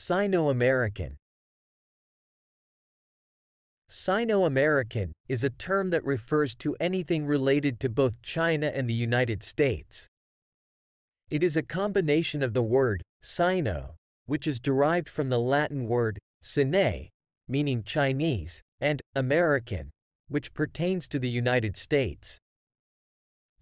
Sino-American Sino-American is a term that refers to anything related to both China and the United States. It is a combination of the word Sino, which is derived from the Latin word Sinae, meaning Chinese, and American, which pertains to the United States.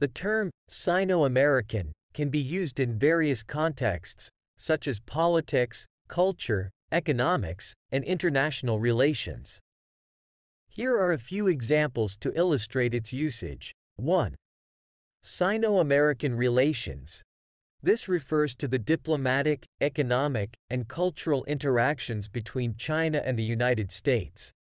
The term Sino-American can be used in various contexts, such as politics, culture, economics, and international relations. Here are a few examples to illustrate its usage. 1. Sino-American relations. This refers to the diplomatic, economic, and cultural interactions between China and the United States.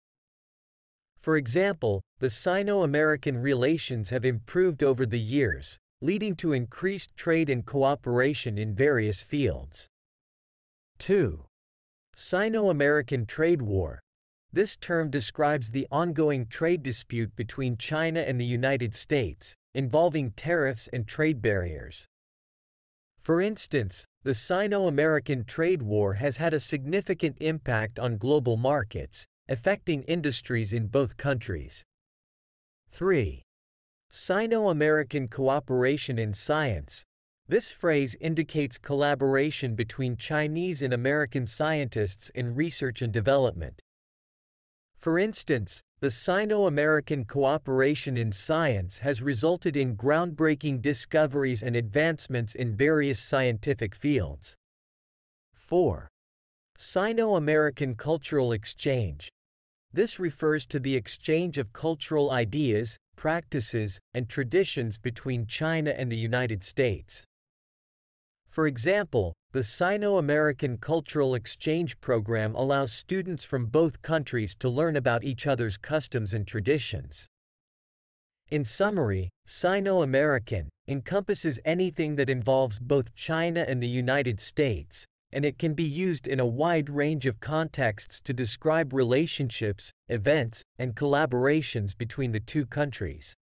For example, the Sino-American relations have improved over the years, leading to increased trade and cooperation in various fields. 2. Sino-American Trade War. This term describes the ongoing trade dispute between China and the United States, involving tariffs and trade barriers. For instance, the Sino-American trade war has had a significant impact on global markets, affecting industries in both countries. 3. Sino-American cooperation in science. This phrase indicates collaboration between Chinese and American scientists in research and development. For instance, the Sino-American cooperation in science has resulted in groundbreaking discoveries and advancements in various scientific fields. 4. Sino-American cultural exchange. This refers to the exchange of cultural ideas, practices, and traditions between China and the United States. For example, the Sino-American Cultural Exchange Program allows students from both countries to learn about each other's customs and traditions. In summary, Sino-American encompasses anything that involves both China and the United States, and it can be used in a wide range of contexts to describe relationships, events, and collaborations between the two countries.